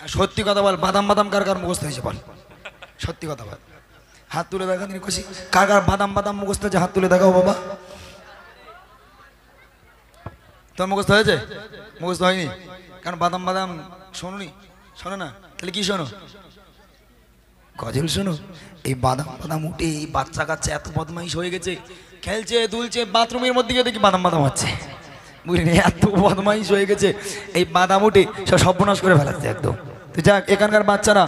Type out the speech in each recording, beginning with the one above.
সত্যি কথা বল, বাদাম বাদাম কার কার মুখস্থ হয়েছে বল? সত্যি কথা বল। হাত তুলে দেখা দিন খুশি? কার কার বাদাম বাদাম মুখস্থ হয়েছে? হাত তুলে দেখাও বাবা। তোর মুখস্থ হয়েছে? মুখস্থ হয়নি? কারণ বাদাম বাদাম শোনোনি? শোনো না, তাহলে কি শোনো? গজল শোনো। এই বাদাম বাদাম উঠে এই বাচ্চা কাচ্চা এত বদমাইশ হয়ে গেছে। খেলছে, দুলছে, বাথরুমের মধ্যে গিয়ে দেখি বাদাম বাদাম হচ্ছে। বুঝলি এত বদমাইশ হয়ে গেছে। এই বাদাম উঠে সব সর্বনাশ করে ফেলাচ্ছে একদম। তো যাক, এখানকার বাচ্চারা,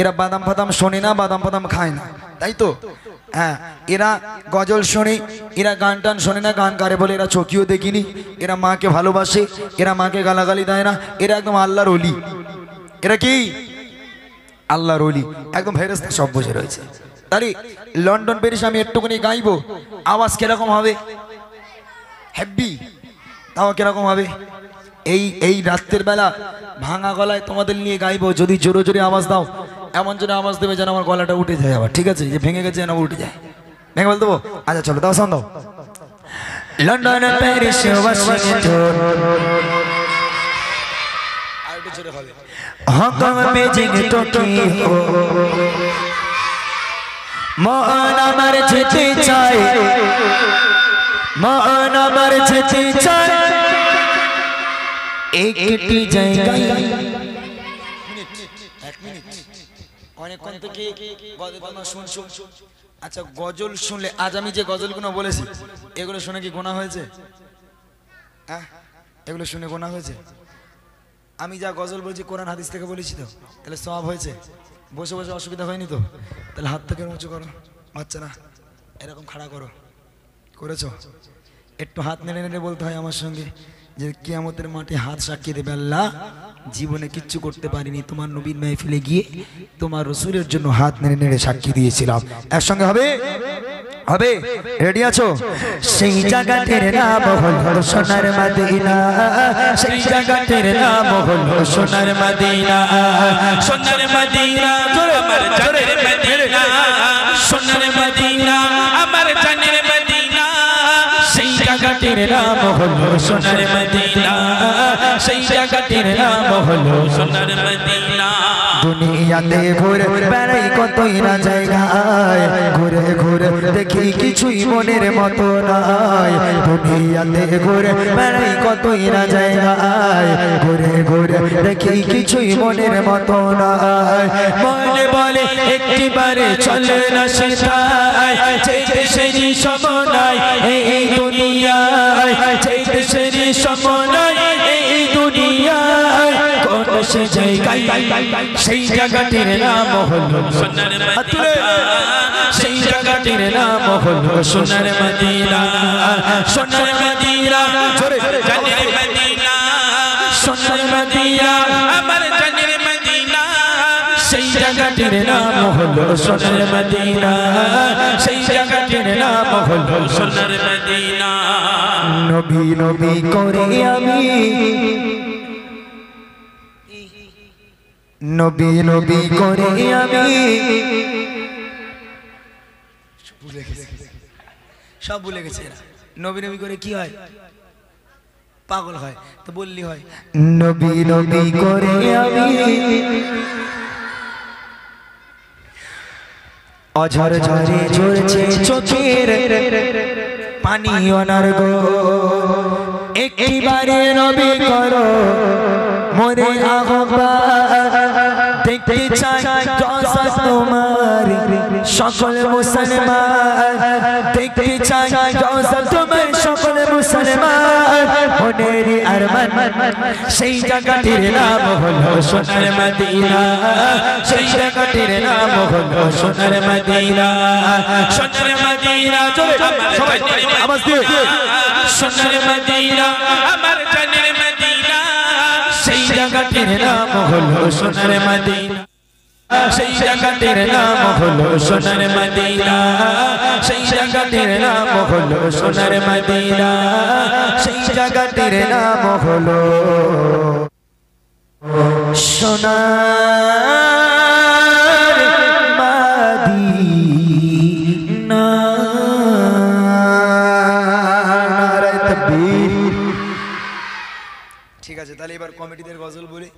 এরা বাদাম ফাদাম শোনে না, বাদাম ফাদাম খায় না। তাই তো? হ্যাঁ এরা গজল শোনে, এরা গান টান শোনে না, গান কারে বলে এরা চকিও দেখিনি। এরা মাকে ভালোবাসে, এরা মাকে গালাগালি দেয় না। এরা একদম আল্লাহর অলি এরা কি? আল্লাহর অলি একদম ফেরেস্তা সব বসে রয়েছে। তাহলে লন্ডন প্যারিস আমি একটুখানি গাইবো। আওয়াজ কীরকম হবে? হ্যাপি তাও কীরকম হবে? এই এই রাত্রের বেলা ভাঙা গলায় তোমাদের নিয়ে গাইবো, যদি জোরে জোরে আওয়াজ দাও, এমন জোরে আওয়াজ দেবে যেন আমার গলাটা উঠে যায় আবার। ঠিক আছে? যে ভেঙে গেছে যেন উঠে যায়। ভেঙে বলতে দেবো আচ্ছা চলো, দাও দাও। London Paris Hong Kong, Beijing, Tokyo. মন আমার যেতে চাই মন আমার যেতে চাই। একটি জায়গায়। অনেকক্ষণ থেকে গজল শুন শুন। আচ্ছা গজল শুনলে, আজ আমি যে গজলগুলো বলেছি, এগুলো শুনে কি গোনা হয়েছে? হ্যাঁ? এগুলো শুনে গোনা হয়েছে? আমি যা গজল বলছি, কোরআন, হাদিস থেকে বলেছি তো। তাহলে সব হয়েছে? বসে বসে অসুবিধা হয়নি তো? তাহলে হাত থেকে উঁচু করো, বাচ্চারা। এরকম খাড়া করো। করেছ? একটু হাত নেড়ে নেড়ে বলতে হয় আমার সঙ্গে যে কিয়ামতের মাঠে হাত সাক্ষী দেবে আল্লাহ। জীবনে কিচ্ছু করতে পারিনি। তোমার নবীন মেহফিলে গিয়ে তোমার রসুলের জন্য হাত নেড়ে নেড়ে সাক্ষী দিয়েছিলাম। একসঙ্গে হবে? হবে? রেডি আছো? সেই জায়গাটির নাম হলো সোনার মদিনা। সেই জায়গাটির নাম হলো সোনার মদিনা। সোনার মদিনা আমার মদিনা সোনার জায়গাটির হলো সোনার মদিনা। সেই জায়গাটির নাম হলো সোনার মদিনা। দুনিয়াতে ঘুরে বেড়াই কতই না জায়গায়। ঘুরে ঘুরে দেখি কিছুই মনের মতো দুনিয়াতে ঘুরে বেড়াই কতই না জায়গায়। ঘুরে ঘুরে দেখি কিছুই মনের মতো নাই। মনে বলে একটিবারে চলে না সেটাই সে জায়গায় সেই জায়গাটির নাম হলো সোনার মদিনা সেই জায়গাটির নাম হলো সোনার মদিনা সোনার মদিনা জানের মদিনা সোনার মদিনা আমার জানের মদিনা। সেই জায়গাটির নাম হলো সোনার মদিনা সেই জায়গাটির নাম হলো সোনার মদিনা। নবী নবী করে আমি নবী নবী করে আমি। সব ভুলে গেছে নবী নবী করে কি হয়? পাগল হয় তো বললি হয়। নবী নবী করে আমি। অঝর ঝরে ঝরছে চোখের পানি অনার গো। একটিবারে নবী করো মরে আহ্বা সকল মুসলমান, দেখতে চাই রসা তোমার সকল মুসলমান। মনের আরমান, সেই জায়গাটির নাম হলো সোনার মদিনা। সেই জায়গাটির নাম হলো সোনার মদিনা। সোনার মদিনা সবাই আওয়াজ দিয়ে সোনার মদিনা, আমার জানের মদিনা। সেই জায়গাটির নাম হলো সোনার মদিনা। সেই জায়গাটির নাম হলো সোনার মদিনা। সেই জায়গাটির নাম হলো সোনার মদিনা। সেই জায়গাটির নাম হলো সোনার মাদিনা। ঠিক আছে, তাহলে এবার কমিটিদের গজল বলি।